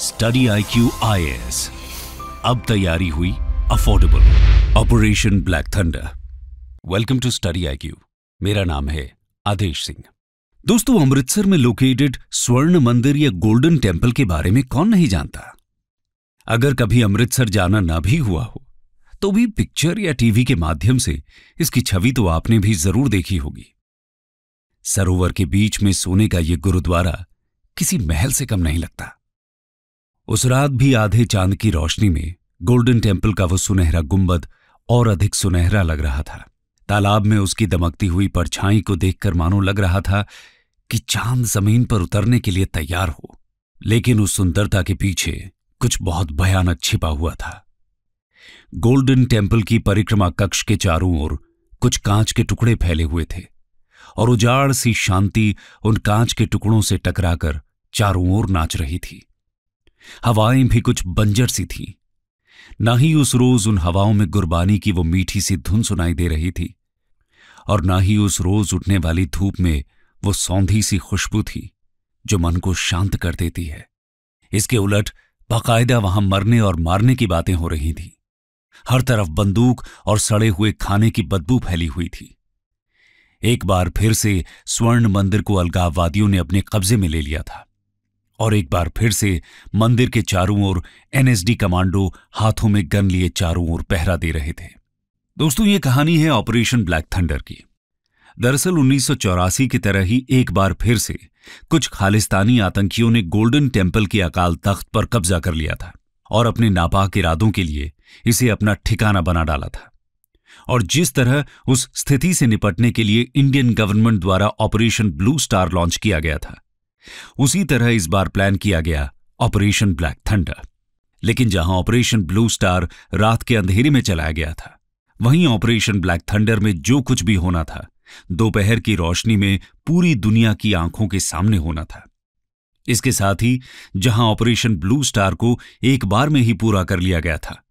Study I Q I S अब तैयारी हुई affordable operation black thunder welcome to study I Q मेरा नाम है आदेश सिंह। दोस्तों, अमृतसर में लोकेटेड स्वर्ण मंदिर या गोल्डन टेंपल के बारे में कौन नहीं जानता? अगर कभी अमृतसर जाना ना भी हुआ हो तो भी पिक्चर या टीवी के माध्यम से इसकी छवि तो आपने भी ज़रूर देखी होगी। सरोवर के बीच में सोने का यह गुरुद्वारा किसी महल से कम नहीं लगता। उस रात भी आधे चाँद की रोशनी में गोल्डन टेंपल का वो सुनहरा गुंबद और अधिक सुनहरा लग रहा था। तालाब में उसकी दमकती हुई परछाई को देखकर मानो लग रहा था कि चाँद ज़मीन पर उतरने के लिए तैयार हो, लेकिन उस सुंदरता के पीछे कुछ बहुत भयानक छिपा हुआ था। गोल्डन टेंपल की परिक्रमा कक्ष के चारों ओर कुछ कांच के टुकड़े फैले हुए थे और उजाड़ सी शांति उन कांच के टुकड़ों से टकराकर चारों ओर नाच रही थी। हवाएँ भी कुछ बंजर सी थीं। ना ही उस रोज उन हवाओं में गुरबानी की वो मीठी सी धुन सुनाई दे रही थी, और ना ही उस रोज उठने वाली धूप में वो सौंधी सी खुशबू थी, जो मन को शांत कर देती है। इसके उलट बाकायदा वहाँ मरने और मारने की बातें हो रही थी। हर तरफ़ बंदूक और सड़े हुए खाने की बदबू फैली हुई थी। एक बार फिर से स्वर्ण मंदिर को अलगाववादियों ने अपने कब्जे में ले लिया था। और एक बार फिर से मंदिर के चारों ओर एनएसडी कमांडो हाथों में गन लिए चारों ओर पहरा दे रहे थे। दोस्तों, ये कहानी है ऑपरेशन ब्लैक थंडर की। दरअसल उन्नीस सौ चौरासी की तरह ही एक बार फिर से कुछ खालिस्तानी आतंकियों ने गोल्डन टेंपल के अकाल तख्त पर कब्जा कर लिया था और अपने नापाक इरादों के लिए इसे अपना ठिकाना बना डाला था। और जिस तरह उस स्थिति से निपटने के लिए इंडियन गवर्नमेंट द्वारा ऑपरेशन ब्लू स्टार लॉन्च किया गया था उसी तरह इस बार प्लान किया गया ऑपरेशन ब्लैक थंडर। लेकिन जहाँ ऑपरेशन ब्लू स्टार रात के अंधेरे में चलाया गया था, वहीं ऑपरेशन ब्लैक थंडर में जो कुछ भी होना था, दोपहर की रोशनी में पूरी दुनिया की आँखों के सामने होना था। इसके साथ ही जहाँ ऑपरेशन ब्लू स्टार को एक बार में ही पूरा कर लिया गया था,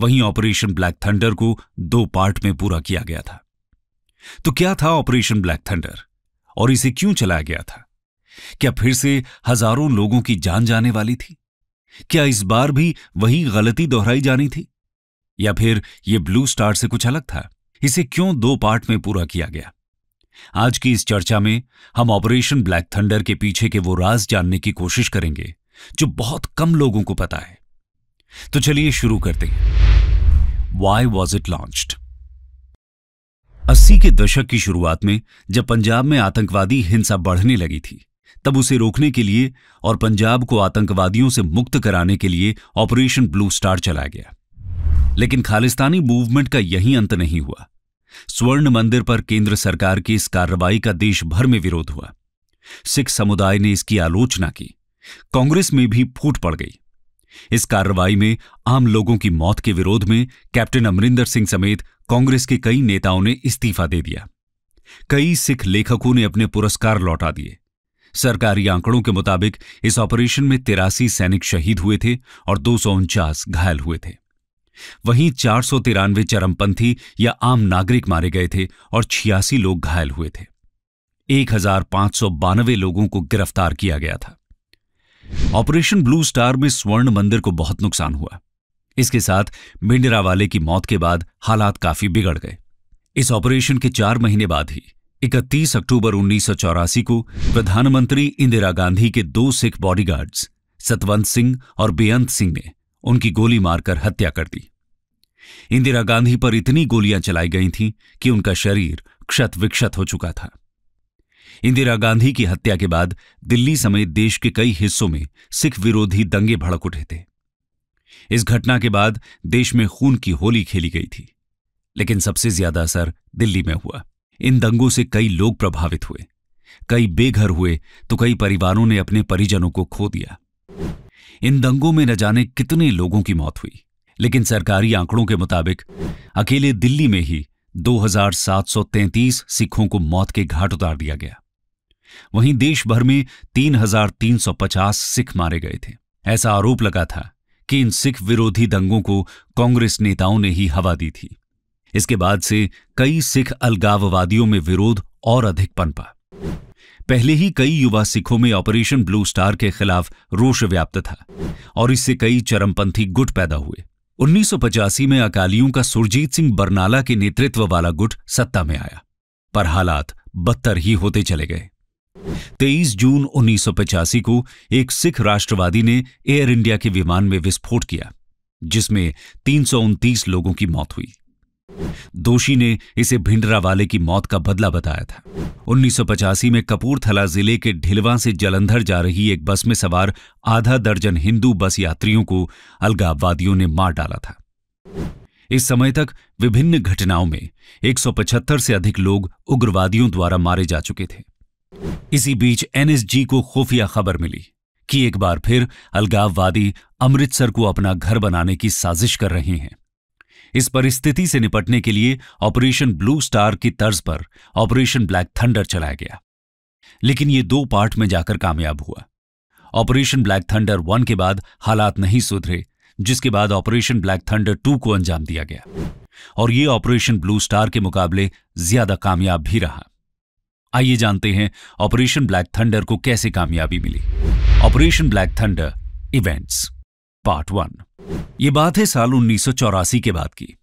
वहीं ऑपरेशन ब्लैक थंडर को दो पार्ट में पूरा किया गया था। तो क्या था ऑपरेशन ब्लैक थंडर और इसे क्यों चलाया गया था? क्या फिर से हज़ारों लोगों की जान जाने वाली थी? क्या इस बार भी वही गलती दोहराई जानी थी? या फिर यह ब्लू स्टार से कुछ अलग था? इसे क्यों दो पार्ट में पूरा किया गया? आज की इस चर्चा में हम ऑपरेशन ब्लैक थंडर के पीछे के वो राज जानने की कोशिश करेंगे, जो बहुत कम लोगों को पता है। तो चलिए शुरू करते हैं। वाई वॉज़ इट लॉन्च्ड अस्सी के दशक की शुरुआत में, जब पंजाब में आतंकवादी हिंसा बढ़ने लगी थी तब उसे रोकने के लिए और पंजाब को आतंकवादियों से मुक्त कराने के लिए ऑपरेशन ब्लू स्टार चलाया गया। लेकिन खालिस्तानी मूवमेंट का यही अंत नहीं हुआ। स्वर्ण मंदिर पर केंद्र सरकार की इस कार्रवाई का देश भर में विरोध हुआ। सिख समुदाय ने इसकी आलोचना की। कांग्रेस में भी फूट पड़ गई। इस कार्रवाई में आम लोगों की मौत के विरोध में कैप्टन अमरिंदर सिंह समेत कांग्रेस के कई नेताओं ने इस्तीफा दे दिया। कई सिख लेखकों ने अपने पुरस्कार लौटा दिए। सरकारी आंकड़ों के मुताबिक इस ऑपरेशन में तिरासी सैनिक शहीद हुए थे और दो सौ उनचास घायल हुए थे। वहीं चार सौ तिरानवे चरमपंथी या आम नागरिक मारे गए थे और छियासी लोग घायल हुए थे। एक हज़ार पाँच सौ बानवे लोगों को गिरफ़्तार किया गया था। ऑपरेशन ब्लू स्टार में स्वर्ण मंदिर को बहुत नुकसान हुआ। इसके साथ भिंडरावाले की मौत के बाद हालात काफ़ी बिगड़ गए। इस ऑपरेशन के चार महीने बाद ही 31 अक्टूबर उन्नीस सौ चौरासी को प्रधानमंत्री इंदिरा गांधी के दो सिख बॉडीगार्ड्स सतवंत सिंह और बेअंत सिंह ने उनकी गोली मारकर हत्या कर दी। इंदिरा गांधी पर इतनी गोलियाँ चलाई गई थीं कि उनका शरीर क्षत विक्षत हो चुका था। इंदिरा गांधी की हत्या के बाद दिल्ली समेत देश के कई हिस्सों में सिख विरोधी दंगे भड़क उठे थे। इस घटना के बाद देश में खून की होली खेली गई थी, लेकिन सबसे ज़्यादा असर दिल्ली में हुआ। इन दंगों से कई लोग प्रभावित हुए, कई बेघर हुए तो कई परिवारों ने अपने परिजनों को खो दिया। इन दंगों में न जाने कितने लोगों की मौत हुई, लेकिन सरकारी आंकड़ों के मुताबिक अकेले दिल्ली में ही 2733 सिखों को मौत के घाट उतार दिया गया। वहीं देश भर में 3350 सिख मारे गए थे। ऐसा आरोप लगा था कि इन सिख विरोधी दंगों को कांग्रेस नेताओं ने ही हवा दी थी। इसके बाद से कई सिख अलगाववादियों में विरोध और अधिक पनपा। पहले ही कई युवा सिखों में ऑपरेशन ब्लू स्टार के खिलाफ रोष व्याप्त था और इससे कई चरमपंथी गुट पैदा हुए। 1985 में अकालियों का सुरजीत सिंह बरनाला के नेतृत्व वाला गुट सत्ता में आया, पर हालात बदतर ही होते चले गए। 23 जून 1985 को एक सिख राष्ट्रवादी ने एयर इंडिया के विमान में विस्फोट किया, जिसमें तीन सौ उनतीस लोगों की मौत हुई। दोषी ने इसे भिंडरा वाले की मौत का बदला बताया था। 1985 में कपूरथला ज़िले के ढिलवा से जलंधर जा रही एक बस में सवार आधा दर्जन हिंदू बस यात्रियों को अलगाववादियों ने मार डाला था। इस समय तक विभिन्न घटनाओं में 175 से अधिक लोग उग्रवादियों द्वारा मारे जा चुके थे। इसी बीच एनएसजी को खुफिया खबर मिली कि एक बार फिर अलगाववादी अमृतसर को अपना घर बनाने की साजिश कर रहे हैं। इस परिस्थिति से निपटने के लिए ऑपरेशन ब्लू स्टार की तर्ज पर ऑपरेशन ब्लैक थंडर चलाया गया। लेकिन ये दो पार्ट में जाकर कामयाब हुआ। ऑपरेशन ब्लैक थंडर वन के बाद हालात नहीं सुधरे, जिसके बाद ऑपरेशन ब्लैक थंडर टू को अंजाम दिया गया। और ये ऑपरेशन ब्लू स्टार के मुकाबले ज़्यादा कामयाब भी रहा। आइए जानते हैं ऑपरेशन ब्लैक थंडर को कैसे कामयाबी मिली। Operation black thunder events. Part one. ये बात है साल उन्नीस सौ चौरासी के बाद की,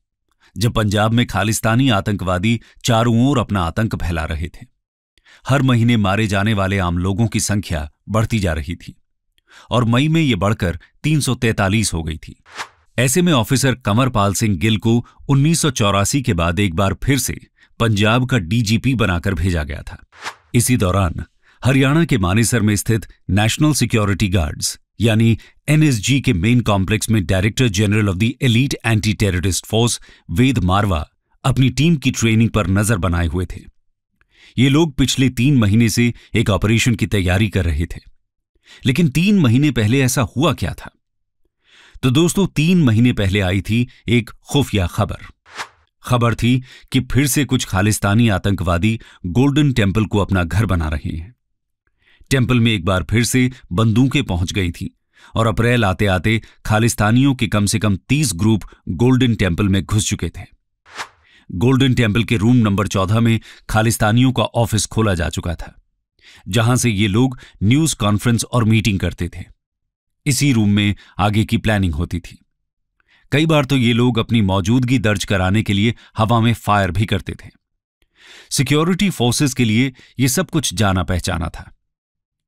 जब पंजाब में खालिस्तानी आतंकवादी चारों ओर अपना आतंक फैला रहे थे। हर महीने मारे जाने वाले आम लोगों की संख्या बढ़ती जा रही थी, और मई में यह बढ़कर 343 हो गई थी। ऐसे में ऑफिसर कमरपाल सिंह गिल को उन्नीस सौ चौरासी के बाद एक बार फिर से पंजाब का डीजीपी बनाकर भेजा गया था। इसी दौरान हरियाणा के मानेसर में स्थित नेशनल सिक्योरिटी गार्ड्स यानी एनएसजी के मेन कॉम्प्लेक्स में director general of the elite anti terrorist force Ved Marwah, अपनी टीम की ट्रेनिंग पर नज़र बनाए हुए थे। ये लोग पिछले तीन महीने से एक ऑपरेशन की तैयारी कर रहे थे। लेकिन तीन महीने पहले ऐसा हुआ क्या था? तो दोस्तों, तीन महीने पहले आई थी एक खुफिया खबर। खबर थी कि फिर से कुछ खालिस्तानी आतंकवादी गोल्डन टेंपल को अपना घर बना रहे हैं। टेंपल में एक बार फिर से बंदूकें पहुँच गई थी और अप्रैल आते आते खालिस्तानियों के कम से कम तीस ग्रुप गोल्डन टेंपल में घुस चुके थे। गोल्डन टेंपल के रूम नंबर चौदह में खालिस्तानियों का ऑफ़िस खोला जा चुका था, जहाँ से ये लोग न्यूज़ कॉन्फ्रेंस और मीटिंग करते थे। इसी रूम में आगे की प्लानिंग होती थी। कई बार तो ये लोग अपनी मौजूदगी दर्ज कराने के लिए हवा में फायर भी करते थे। सिक्योरिटी फोर्सेस के लिए यह सब कुछ जाना पहचाना था।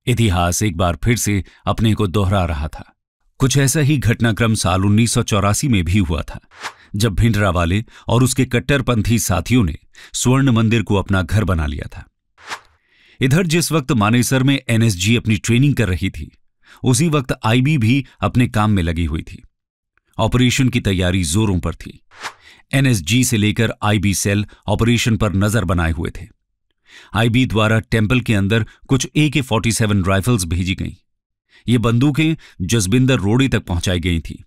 इतिहास एक बार फिर से अपने को दोहरा रहा था। कुछ ऐसा ही घटनाक्रम साल उन्नीस सौ चौरासी में भी हुआ था, जब भिंडरा वाले और उसके कट्टरपंथी साथियों ने स्वर्ण मंदिर को अपना घर बना लिया था। इधर जिस वक्त मानेसर में एनएसजी अपनी ट्रेनिंग कर रही थी, उसी वक्त आईबी भी अपने काम में लगी हुई थी। ऑपरेशन की तैयारी जोरों पर थी। एनएसजी से लेकर आईबी सेल ऑपरेशन पर नज़र बनाए हुए थे। आईबी द्वारा टेंपल के अंदर कुछ ए के फोर्टी सेवन राइफल्स भेजी गईं। ये बंदूकें जसबिंदर रोड़े तक पहुंचाई गई थी।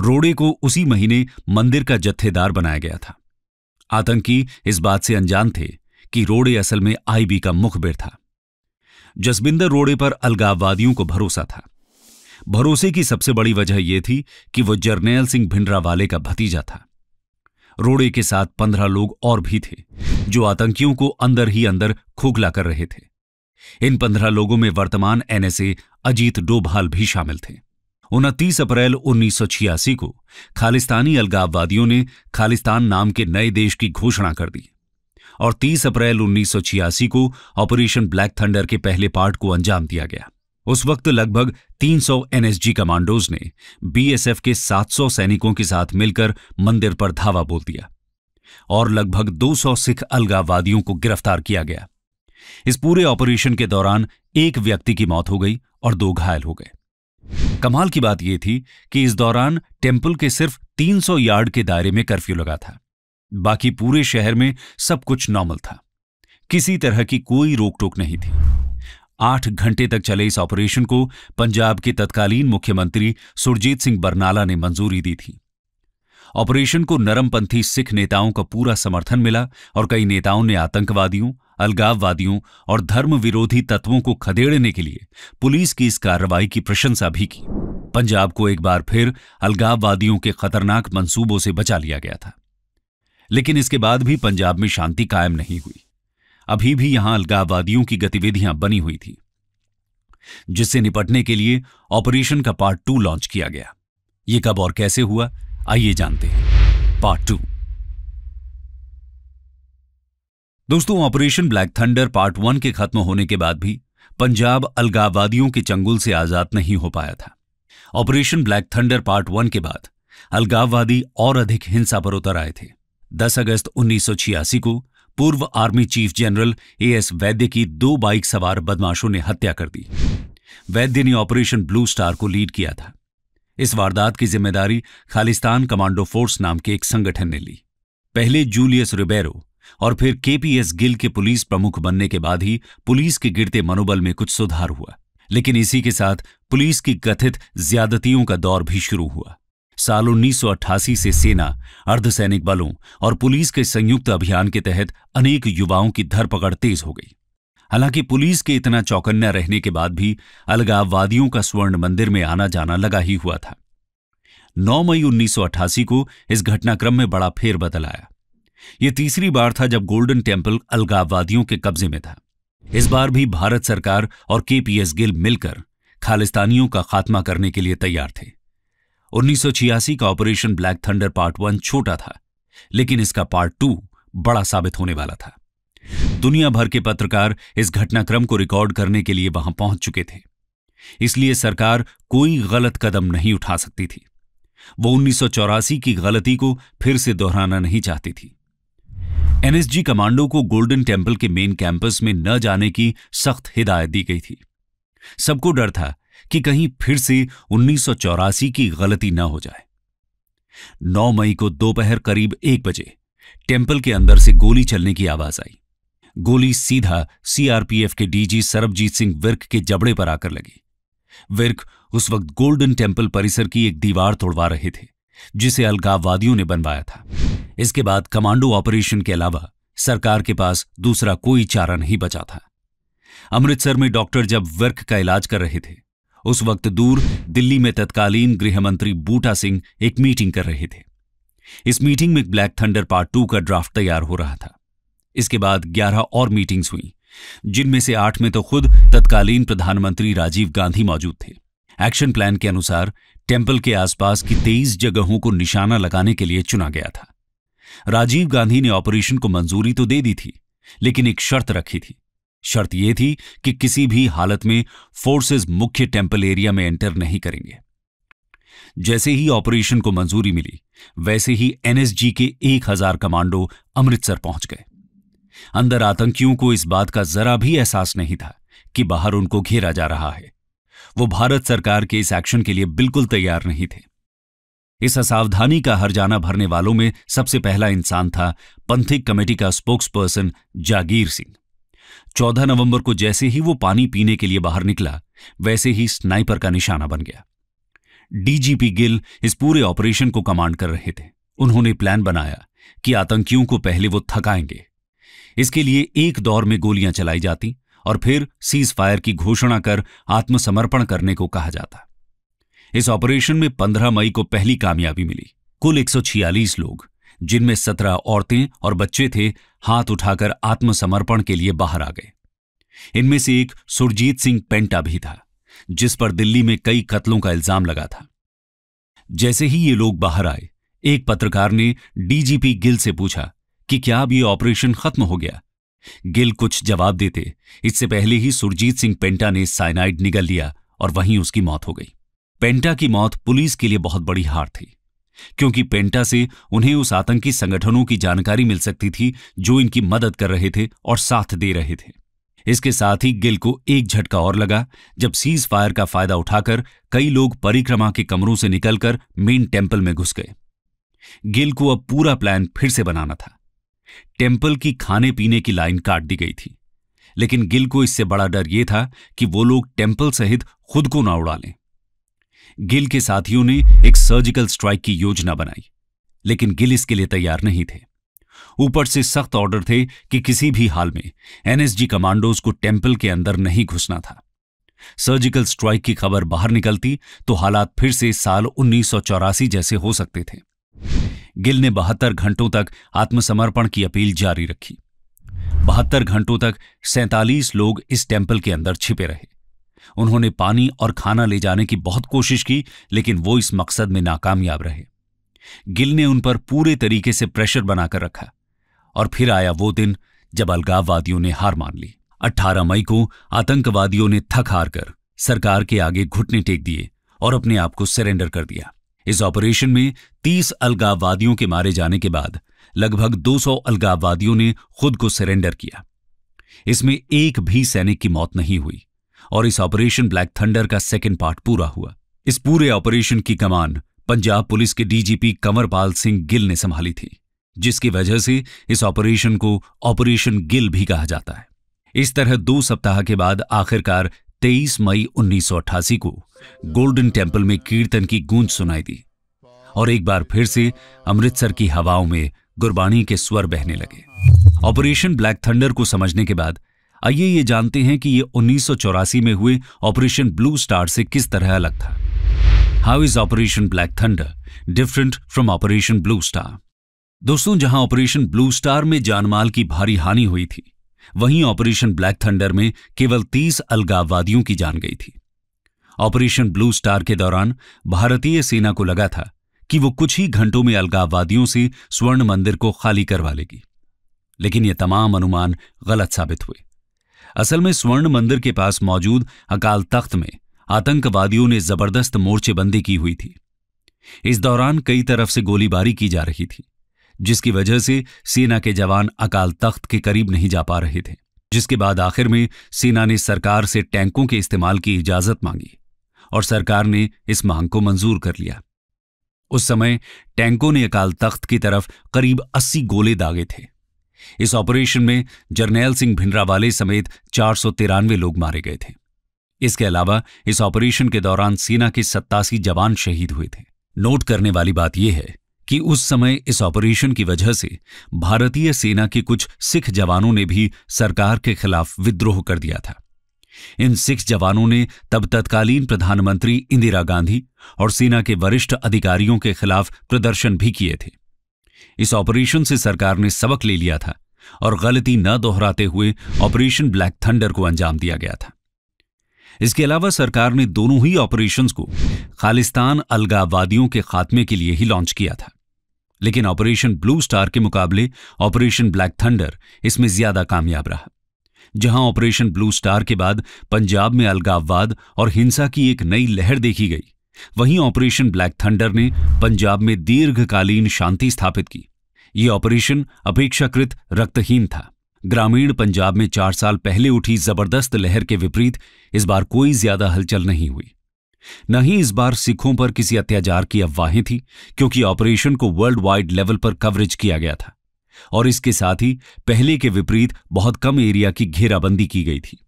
रोड़े को उसी महीने मंदिर का जत्थेदार बनाया गया था। आतंकी इस बात से अनजान थे कि रोड़े असल में आईबी का मुखबिर था। जसबिंदर रोड़े पर अलगाववादियों को भरोसा था। भरोसे की सबसे बड़ी वजह यह थी कि वह जर्नैल सिंह भिंडरा वाले का भतीजा था। रोड़े के साथ पंद्रह लोग और भी थे, जो आतंकियों को अंदर ही अंदर खोखला कर रहे थे। इन पंद्रह लोगों में वर्तमान एनएसए अजीत डोभाल भी शामिल थे। उनतीस अप्रैल उन्नीस सौ छियासी को खालिस्तानी अलगाववादियों ने खालिस्तान नाम के नए देश की घोषणा कर दी और 30 अप्रैल उन्नीस सौ छियासी को ऑपरेशन ब्लैक थंडर के पहले पार्ट को अंजाम दिया गया। उस वक्त लगभग 300 एनएसजी कमांडोज ने बीएसएफ के 700 सैनिकों के साथ मिलकर मंदिर पर धावा बोल दिया और लगभग 200 सिख अलगाववादियों को गिरफ़्तार किया गया। इस पूरे ऑपरेशन के दौरान एक व्यक्ति की मौत हो गई और दो घायल हो गए। कमाल की बात यह थी कि इस दौरान टेंपल के सिर्फ़ 300 यार्ड के दायरे में कर्फ्यू लगा था। बाकी पूरे शहर में सब कुछ नॉर्मल था। किसी तरह की कोई रोक टोक नहीं थी। आठ घंटे तक चले इस ऑपरेशन को, पंजाब के तत्कालीन मुख्यमंत्री सुरजीत सिंह बरनाला ने मंजूरी दी थी। ऑपरेशन को नरमपंथी सिख नेताओं का पूरा समर्थन मिला और कई नेताओं ने आतंकवादियों, अलगाववादियों और धर्म विरोधी तत्वों को खदेड़ने के लिए पुलिस की इस कार्रवाई की प्रशंसा भी की। पंजाब को एक बार फिर अलगाववादियों के खतरनाक मंसूबों से बचा लिया गया था। लेकिन इसके बाद भी पंजाब में शांति कायम नहीं हुई। अभी भी यहाँ अलगाववादियों की गतिविधियाँ बनी हुई थी, जिससे निपटने के लिए ऑपरेशन का पार्ट टू लॉन्च किया गया। यह कब और कैसे हुआ, आइए जानते हैं। Part two. दोस्तों, operation black thunder part one के खत्म होने के बाद भी पंजाब अलगाववादियों के चंगुल से आज़ाद नहीं हो पाया था। Operation black thunder part one के बाद अलगाववादी और अधिक हिंसा पर उतर आए थे। 10 अगस्त 1986 को पूर्व army chief general A S Vaidya की दो बाइक सवार बदमाशों ने हत्या कर दी। वैद्य ने ऑपरेशन ब्लू स्टार को लीड किया था। इस वारदात की ज़िम्मेदारी खालिस्तान कमांडो फोर्स नाम के एक संगठन ने ली। पहले जूलियस रिबेरो और फिर केपीएस गिल के पुलिस प्रमुख बनने के बाद ही पुलिस के गिरते मनोबल में कुछ सुधार हुआ। लेकिन इसी के साथ पुलिस की कथित ज्यादतियों का दौर भी शुरू हुआ। साल 1988 से सेना, अर्धसैनिक बलों और पुलिस के संयुक्त अभियान के तहत अनेक युवाओं की धरपकड़ तेज हो गई। हालाँकि पुलिस के इतना चौकन्ना रहने के बाद भी अलगाववादियों का स्वर्ण मंदिर में आना जाना लगा ही हुआ था। 9 मई 1988 को इस घटनाक्रम में बड़ा फेर बदल आया। यह तीसरी बार था जब गोल्डन टेंपल अलगाववादियों के कब्जे में था। इस बार भी भारत सरकार और केपीएस गिल मिलकर खालिस्तानियों का खात्मा करने के लिए तैयार थे। 1986 का Operation Black Thunder part one छोटा था, लेकिन इसका पार्ट टू बड़ा साबित होने वाला था। दुनिया भर के पत्रकार इस घटनाक्रम को रिकॉर्ड करने के लिए वहाँ पहुँच चुके थे। इसलिए सरकार कोई गलत कदम नहीं उठा सकती थी। वो उन्नीस सौ चौरासी की गलती को फिर से दोहराना नहीं चाहती थी। एनएसजी कमांडो को गोल्डन टेंपल के मेन कैंपस में न जाने की सख्त हिदायत दी गई थी। सबको डर था कि कहीं फिर से उन्नीस सौ चौरासी की गलती न हो जाए। 9 मई को दोपहर करीब एक बजे टेंपल के अंदर से गोली चलने की आवाज़ आई। गोली सीधा सीआरपीएफ के डीजी सरबजीत सिंह विर्क के जबड़े पर आकर लगी। विर्क उस वक्त गोल्डन टेंपल परिसर की एक दीवार तोड़वा रहे थे, जिसे अलगाववादियों ने बनवाया था। इसके बाद कमांडो ऑपरेशन के अलावा सरकार के पास दूसरा कोई चारा नहीं बचा था। अमृतसर में डॉक्टर जब वर्क का इलाज कर रहे थे उस वक्त दूर दिल्ली में तत्कालीन गृहमंत्री बूटा सिंह एक मीटिंग कर रहे थे। इस मीटिंग में ब्लैक थंडर पार्ट टू का ड्राफ्ट तैयार हो रहा था। इसके बाद ग्यारह और मीटिंग्स हुई, जिनमें से आठ में तो खुद तत्कालीन प्रधानमंत्री राजीव गांधी मौजूद थे। एक्शन प्लान के अनुसार टेंपल के आसपास की तेईस जगहों को निशाना लगाने के लिए चुना गया था। राजीव गांधी ने ऑपरेशन को मंजूरी तो दे दी थी, लेकिन एक शर्त रखी थी। शर्त यह थी कि किसी भी हालत में फोर्सेस मुख्य टेंपल एरिया में एंटर नहीं करेंगे। जैसे ही ऑपरेशन को मंजूरी मिली, वैसे ही एनएसजी के एक हज़ार कमांडो अमृतसर पहुँच गए। अंदर आतंकियों को इस बात का जरा भी एहसास नहीं था कि बाहर उनको घेरा जा रहा है। वो भारत सरकार के इस एक्शन के लिए बिल्कुल तैयार नहीं थे। इस असावधानी का हर जाना भरने वालों में सबसे पहला इंसान था पंथिक कमेटी का स्पोक्सपर्सन जागीर सिंह। चौदह नवंबर को जैसे ही वो पानी पीने के लिए बाहर निकला, वैसे ही स्नाइपर का निशाना बन गया। डीजीपी गिल इस पूरे ऑपरेशन को कमांड कर रहे थे। उन्होंने प्लान बनाया कि आतंकियों को पहले वो थकाएँगे। इसके लिए एक दौर में गोलियाँ चलाई जाती और फिर सीज फायर की घोषणा कर आत्मसमर्पण करने को कहा जाता। इस ऑपरेशन में 15 मई को पहली कामयाबी मिली। कुल एक सौ छियालीस लोग, जिनमें सत्रह औरतें और बच्चे थे हाथ उठाकर आत्मसमर्पण के लिए बाहर आ गए। इनमें से एक सुरजीत सिंह पेंटा भी था, जिस पर दिल्ली में कई कत्लों का इल्ज़ाम लगा था। जैसे ही ये लोग बाहर आए, एक पत्रकार ने डीजीपी गिल से पूछा कि क्या अब ये ऑपरेशन खत्म हो गया? गिल कुछ जवाब देते, इससे पहले ही सुरजीत सिंह पेंटा ने साइनाइड निगल लिया और वहीं उसकी मौत हो गई। पेंटा की मौत पुलिस के लिए बहुत बड़ी हार थी। क्योंकि पेंटा से उन्हें उस आतंकी संगठनों की जानकारी मिल सकती थी, जो इनकी मदद कर रहे थे और साथ दे रहे थे। इसके साथ ही गिल को एक झटका और लगा, जब सीज फायर का फ़ायदा उठाकर कई लोग परिक्रमा के कमरों से निकलकर मेन टेंपल में घुस गए। गिल को अब पूरा प्लान फिर से बनाना था। टेंपल की खाने पीने की लाइन काट दी गई थी। लेकिन गिल को इससे बड़ा डर यह था कि वो लोग टेंपल सहित खुद को ना उड़ा लें। गिल के साथियों ने एक सर्जिकल स्ट्राइक की योजना बनाई, लेकिन गिल इसके लिए तैयार नहीं थे। ऊपर से सख्त ऑर्डर थे कि किसी भी हाल में एनएसजी कमांडोज को टेंपल के अंदर नहीं घुसना था। सर्जिकल स्ट्राइक की खबर बाहर निकलती तो हालात फिर से साल उन्नीस सौ चौरासी जैसे हो सकते थे। गिल ने बहत्तर घंटों तक आत्मसमर्पण की अपील जारी रखी। बहत्तर घंटों तक सैतालीस लोग इस टेंपल के अंदर छिपे रहे। उन्होंने पानी और खाना ले जाने की बहुत कोशिश की, लेकिन वो इस मकसद में नाकामयाब रहे। गिल ने उन पर पूरे तरीके से प्रेशर बनाकर रखा, और फिर आया वो दिन जब अलगाववादियों ने हार मान ली। 18 मई को आतंकवादियों ने थक हार कर सरकार के आगे घुटने टेक दिए और अपने आप को सरेंडर कर दिया। इस ऑपरेशन में 30 अलगाववादियों के मारे जाने के बाद लगभग 200 अलगाववादियों ने खुद को सरेंडर किया। इसमें एक भी सैनिक की मौत नहीं हुई। और इस ऑपरेशन ब्लैक थंडर का सेकेंड पार्ट पूरा हुआ। इस पूरे ऑपरेशन की कमान पंजाब पुलिस के डीजीपी कंवरपाल सिंह गिल ने संभाली थी, जिसकी वजह से इस ऑपरेशन को ऑपरेशन गिल भी कहा जाता है। इस तरह दो सप्ताह के बाद आखिरकार 23 मई 1988 को गोल्डन टेंपल में कीर्तन की गूंज सुनाई दी और एक बार फिर से अमृतसर की हवाओं में गुरबाणी के स्वर बहने लगे। ऑपरेशन ब्लैक थंडर को समझने के बाद आइए ये जानते हैं कि ये उन्नीस सौ चौरासी में हुए ऑपरेशन ब्लू स्टार से किस तरह अलग था। How is Operation Black Thunder different from Operation Blue Star दोस्तों, जहाँ ऑपरेशन ब्लू स्टार में जानमाल की भारी हानि हुई थी, वहीं ऑपरेशन ब्लैक थंडर में केवल तीस अलगाववादियों की जान गई थी। ऑपरेशन ब्लू स्टार के दौरान भारतीय सेना को लगा था कि वो कुछ ही घंटों में अलगाववादियों से स्वर्ण मंदिर को खाली करवा लेगी। लेकिन ये तमाम अनुमान गलत साबित हुए। असल में स्वर्ण मंदिर के पास मौजूद अकाल तख्त में आतंकवादियों ने ज़बरदस्त मोर्चेबंदी की हुई थी। इस दौरान कई तरफ़ से गोलीबारी की जा रही थी, जिसकी वजह से सेना के जवान अकाल तख्त के करीब नहीं जा पा रहे थे, जिसके बाद आखिर में सेना ने सरकार से टैंकों के इस्तेमाल की इजाज़त मांगी और सरकार ने इस मांग को मंजूर कर लिया। उस समय टैंकों ने अकाल तख्त की तरफ़ करीब अस्सी गोले दागे थे। इस ऑपरेशन में जर्नैल सिंह भिंडरावाले समेत चार सौ तिरानवे लोग मारे गए थे। इसके अलावा इस ऑपरेशन के दौरान सेना के सत्तासी जवान शहीद हुए थे। नोट करने वाली बात यह है कि उस समय इस ऑपरेशन की वजह से भारतीय सेना के कुछ सिख जवानों ने भी सरकार के खिलाफ विद्रोह कर दिया था। इन सिख जवानों ने तब तत्कालीन प्रधानमंत्री इंदिरा गांधी और सेना के वरिष्ठ अधिकारियों के खिलाफ प्रदर्शन भी किए थे। इस ऑपरेशन से सरकार ने सबक ले लिया था और गलती न दोहराते हुए ऑपरेशन ब्लैक थंडर को अंजाम दिया गया था। इसके अलावा सरकार ने दोनों ही ऑपरेशंस को खालिस्तान अलगाववादियों के खात्मे के लिए ही लॉन्च किया था। लेकिन ऑपरेशन ब्लू स्टार के मुकाबले ऑपरेशन ब्लैक थंडर इसमें ज़्यादा कामयाब रहा। जहाँ ऑपरेशन ब्लू स्टार के बाद पंजाब में अलगाववाद और हिंसा की एक नई लहर देखी गई वहीं ऑपरेशन ब्लैक थंडर ने पंजाब में दीर्घकालीन शांति स्थापित की। ये ऑपरेशन अपेक्षाकृत रक्तहीन था। ग्रामीण पंजाब में चार साल पहले उठी ज़बरदस्त लहर के विपरीत इस बार कोई ज़्यादा हलचल नहीं हुई। न ही इस बार सिखों पर किसी अत्याचार की अफवाहें थी, क्योंकि ऑपरेशन को वर्ल्ड वाइड लेवल पर कवरेज किया गया था। और इसके साथ ही पहले के विपरीत बहुत कम एरिया की घेराबंदी की गई थी।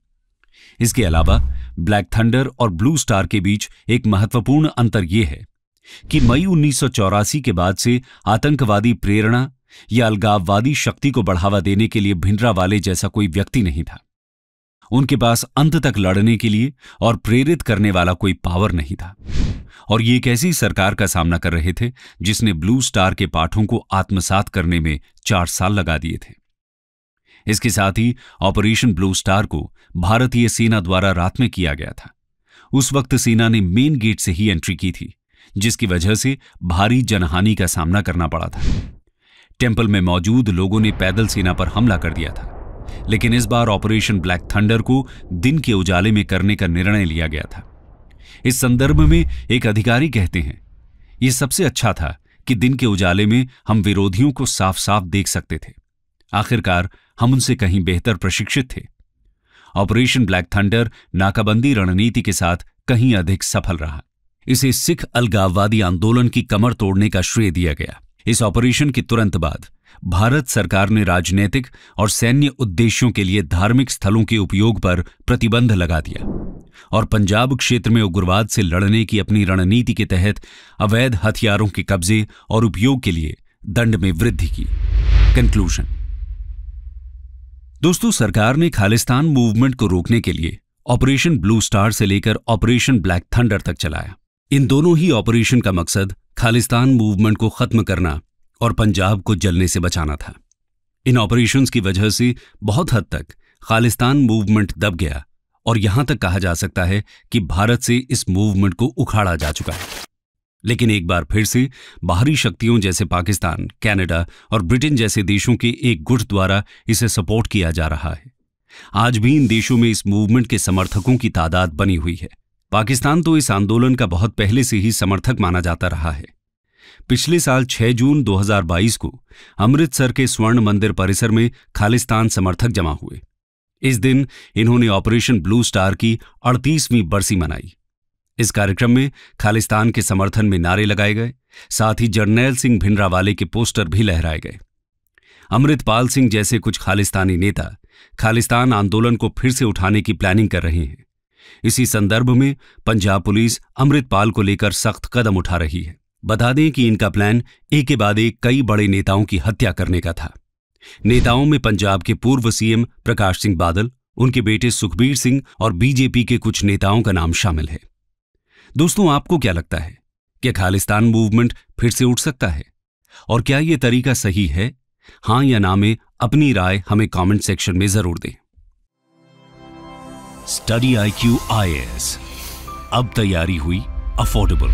इसके अलावा ब्लैक थंडर और ब्लू स्टार के बीच एक महत्वपूर्ण अंतर यह है कि मई उन्नीस सौ चौरासी के बाद से आतंकवादी प्रेरणा या अलगाववादी शक्ति को बढ़ावा देने के लिए भिंडरा वाले जैसा कोई व्यक्ति नहीं था। उनके पास अंत तक लड़ने के लिए और प्रेरित करने वाला कोई पावर नहीं था। और ये एक ऐसी सरकार का सामना कर रहे थे जिसने ब्लू स्टार के पाठों को आत्मसात करने में चार साल लगा दिए थे। इसके साथ ही ऑपरेशन ब्लू स्टार को भारतीय सेना द्वारा रात में किया गया था। उस वक्त सेना ने मेन गेट से ही एंट्री की थी, जिसकी वजह से भारी जनहानि का सामना करना पड़ा था। टेंपल में मौजूद लोगों ने पैदल सेना पर हमला कर दिया था, लेकिन इस बार ऑपरेशन ब्लैक थंडर को दिन के उजाले में करने का निर्णय लिया गया था। इस संदर्भ में एक अधिकारी कहते हैं यह सबसे अच्छा था कि दिन के उजाले में हम विरोधियों को साफ़ साफ़ देख सकते थे। आखिरकार हम उनसे कहीं बेहतर प्रशिक्षित थे। ऑपरेशन ब्लैक थंडर नाकाबंदी रणनीति के साथ कहीं अधिक सफल रहा। इसे सिख अलगाववादी आंदोलन की कमर तोड़ने का श्रेय दिया गया। इस ऑपरेशन के तुरंत बाद भारत सरकार ने राजनीतिक और सैन्य उद्देश्यों के लिए धार्मिक स्थलों के उपयोग पर प्रतिबंध लगा दिया और पंजाब क्षेत्र में उग्रवाद से लड़ने की अपनी रणनीति के तहत अवैध हथियारों के कब्जे और उपयोग के लिए दंड में वृद्धि की। कंक्लूजन दोस्तों, सरकार ने खालिस्तान मूवमेंट को रोकने के लिए ऑपरेशन ब्लू स्टार से लेकर ऑपरेशन ब्लैक थंडर तक चलाया। इन दोनों ही ऑपरेशन का मकसद खालिस्तान मूवमेंट को खत्म करना और पंजाब को जलने से बचाना था। इन ऑपरेशंस की वजह से बहुत हद तक खालिस्तान मूवमेंट दब गया और यहाँ तक कहा जा सकता है कि भारत से इस मूवमेंट को उखाड़ा जा चुका है। लेकिन एक बार फिर से, बाहरी शक्तियों जैसे पाकिस्तान, कनाडा और ब्रिटेन जैसे देशों के एक गुट द्वारा इसे सपोर्ट किया जा रहा है। आज भी इन देशों में इस मूवमेंट के समर्थकों की तादाद बनी हुई है। पाकिस्तान तो इस आंदोलन का बहुत पहले से ही समर्थक माना जाता रहा है। पिछले साल 6 जून 2022 को अमृतसर के स्वर्ण मंदिर परिसर में खालिस्तान समर्थक जमा हुए। इस दिन इन्होंने ऑपरेशन ब्लू स्टार की अड़तीसवीं बरसी मनाई। इस कार्यक्रम में खालिस्तान के समर्थन में नारे लगाए गए, साथ ही जर्नैल सिंह भिंडरावाले के पोस्टर भी लहराए गए। अमृतपाल सिंह जैसे कुछ खालिस्तानी नेता खालिस्तान आंदोलन को फिर से उठाने की प्लानिंग कर रहे हैं। इसी संदर्भ में पंजाब पुलिस अमृतपाल को लेकर सख्त कदम उठा रही है। बता दें कि इनका प्लान एक के बाद एक कई बड़े नेताओं की हत्या करने का था। नेताओं में पंजाब के पूर्व सीएम प्रकाश सिंह बादल, उनके बेटे सुखबीर सिंह और बीजेपी के कुछ नेताओं का नाम शामिल है। दोस्तों, आपको क्या लगता है? कि खालिस्तान मूवमेंट फिर से उठ सकता है? और क्या यह तरीका सही है? हाँ या ना में अपनी राय हमें कमेंट सेक्शन में ज़रूर दें। स्टडी आई क्यू आई अब तैयारी हुई अफोर्डेबल